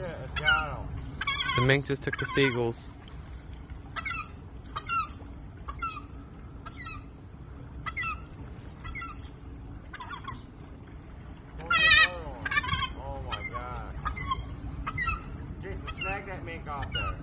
shit, it's got him. The mink just took the seagulls. Oh my god. Jason, snag that mink off there.